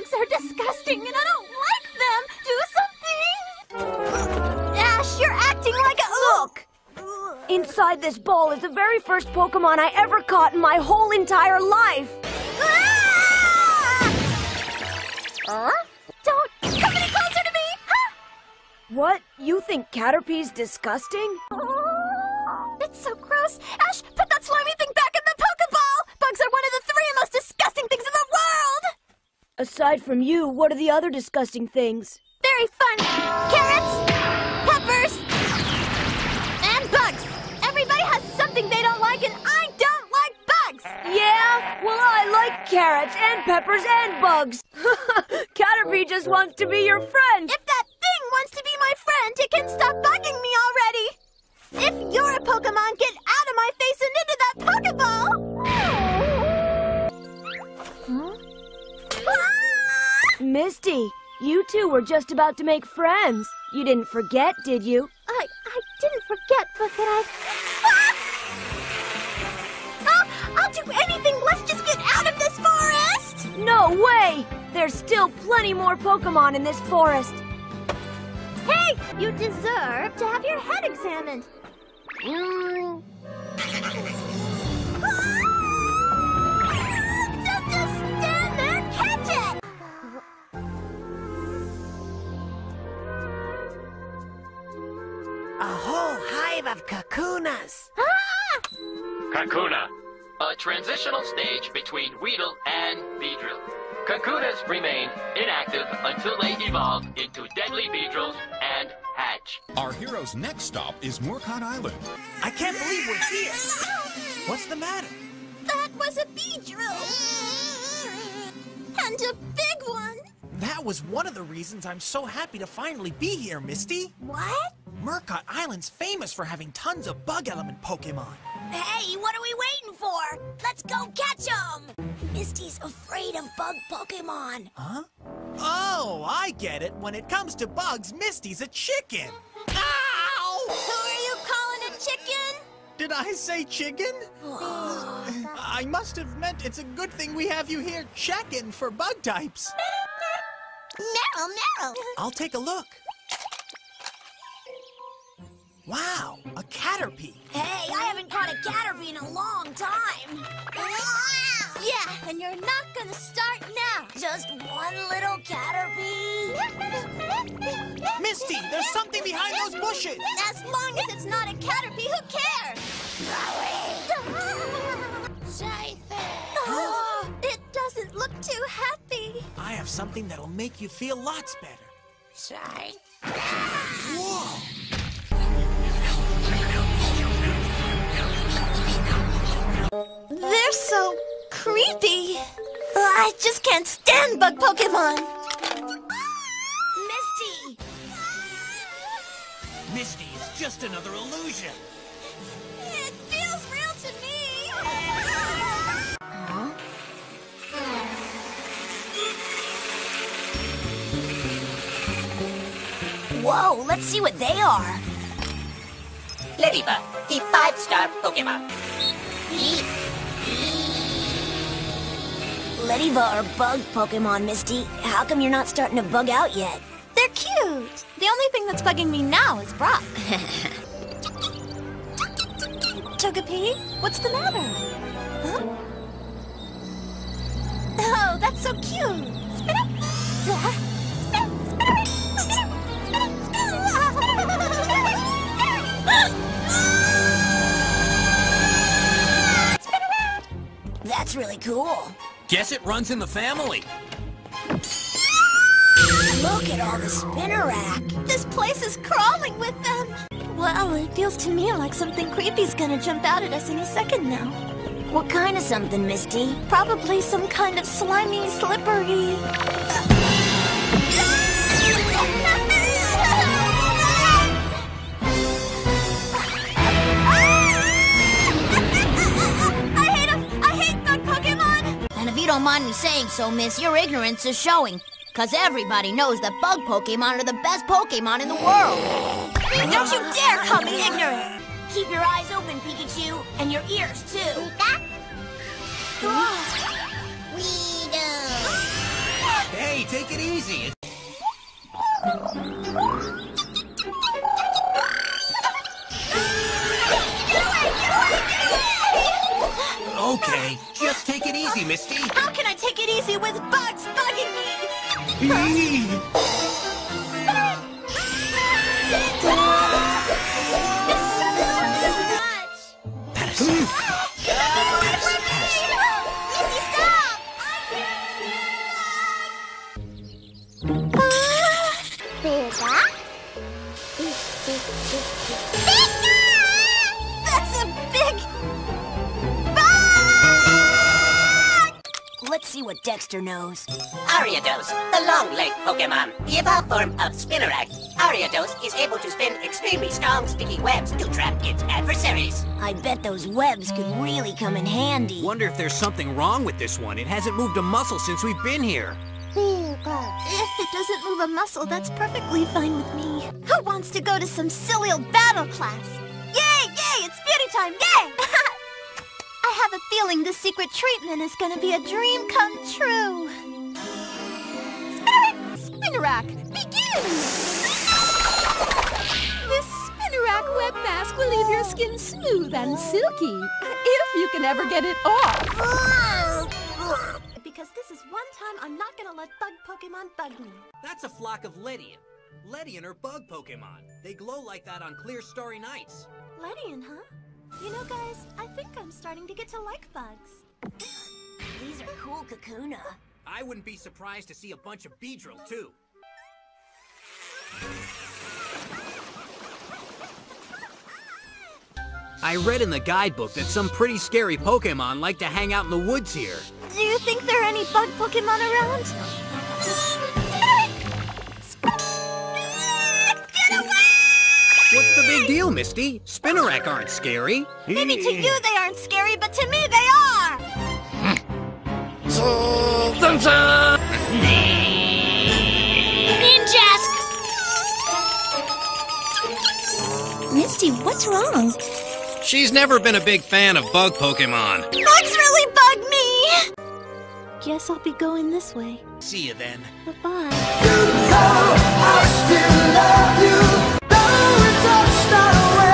Bugs are disgusting and I don't like them. Do something. Ash, you're acting like a Look! Inside this bowl is the very first Pokemon I ever caught in my whole entire life. Ah! Huh? Don't come any closer to me. What? You think Caterpie's disgusting? It's so gross. Ash, put that slimy thing back in the Pokeball. Bugs are one of the three most disgusting things in the world. Aside from you, what are the other disgusting things? Very fun. Carrots, peppers, and bugs. Everybody has something they don't like, and I don't like bugs. Yeah? Well, I like carrots and peppers and bugs. Caterpie just wants to be your friend. If that thing wants to be my friend, it can stop bugging me already. If you're a Pokemon, get out of my face and into that Pokeball. Misty, you two were just about to make friends. You didn't forget, did you? I I didn't forget, but that I. Ah! Oh, I'll do anything. Let's just get out of this forest. No way! There's still plenty more Pokemon in this forest. Hey, you deserve to have your head examined. Mm. Whole of kakunas. Ah! Kakuna, a transitional stage between Weedle and Beedrill. Kakunas remain inactive until they evolve into deadly Beedrills and hatch. Our hero's next stop is Murcott Island. I can't believe we're here. What's the matter? That was a Beedrill! And a big one! That was one of the reasons I'm so happy to finally be here, Misty. What? Murcott Island's famous for having tons of bug element Pokemon. Hey, what are we waiting for? Let's go catch them! Misty's afraid of bug Pokemon. Huh? Oh, I get it. When it comes to bugs, Misty's a chicken. Ow! Who are you calling a chicken? Did I say chicken? I must have meant it's a good thing we have you here checking for bug types. Meryl, Meryl! I'll take a look. Wow, a Caterpie. Hey, I haven't caught a Caterpie in a long time. Yeah, and you're not gonna start now. Just one little Caterpie. Misty, there's something behind those bushes. As long as it's not a Caterpie, who cares? Oh, it doesn't look too happy. I have something that'll make you feel lots better. Shy. They're so creepy. I just can't stand bug Pokemon. Misty! Misty, is just another illusion. It feels real to me. Whoa, let's see what they are. Ledyba, the five-star Pokemon. Ledyba are bug Pokemon, Misty. How come you're not starting to bug out yet? They're cute. The only thing that's bugging me now is Brock. Togepi, what's the matter? Huh? Oh, that's so cute. That's really cool. Guess it runs in the family. Look at all the Spinarak. This place is crawling with them. Well, it feels to me like something creepy's gonna jump out at us any second now. What kind of something, Misty? Probably some kind of slimy, slippery. I don't mind me saying so, miss, your ignorance is showing. Cause everybody knows that bug Pokemon are the best Pokemon in the world. Don't you dare call me ignorant! Keep your eyes open, Pikachu, and your ears too. Hey, take it easy. It's- Okay, just take it easy, Misty. How can I take it easy with bugs bugging me? see what Dexter knows. Ariados, the long-legged Pokemon, the evolved form of Spinarak. Ariados is able to spin extremely strong, sticky webs to trap its adversaries. I bet those webs could really come in handy. Wonder if there's something wrong with this one. It hasn't moved a muscle since we've been here. Oh, if it doesn't move a muscle, that's perfectly fine with me. Who wants to go to some silly old battle class? Yay, yay, it's beauty time, yay! I have a feeling the secret treatment is gonna be a dream come true. Spinarak, Spinarak, begin! This Spinarak web mask will leave your skin smooth and silky, if you can ever get it off. Because this is one time I'm not gonna let bug Pokemon bug me. That's a flock of Ledian. Ledian are bug Pokemon. They glow like that on clear starry nights. Ledian, huh? You know, guys, I think I'm starting to get to like bugs. These are cool, Kakuna. I wouldn't be surprised to see a bunch of Beedrill, too. I read in the guidebook that some pretty scary Pokemon like to hang out in the woods here. Do you think there are any bug Pokemon around? Big deal, Misty? Spinarak aren't scary. Maybe to you they aren't scary, but to me they are! Misty, what's wrong? She's never been a big fan of bug Pokemon. Bugs really bug me! Guess I'll be going this way. See you then. Bye-bye. Though start away.